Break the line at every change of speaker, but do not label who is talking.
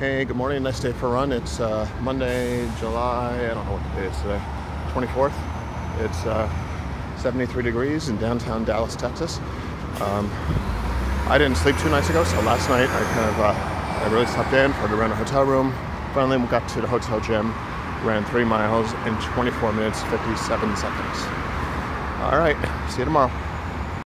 Hey, good morning. Nice day for a run. It's uh, Monday, July, I don't know what the day is today, 24th. It's uh, 73 degrees in downtown Dallas, Texas. Um, I didn't sleep two nights ago, so last night I kind of uh, I really slept in, tried to rent a hotel room. Finally, we got to the hotel gym, ran three miles in 24 minutes, 57 seconds. All right, see you tomorrow.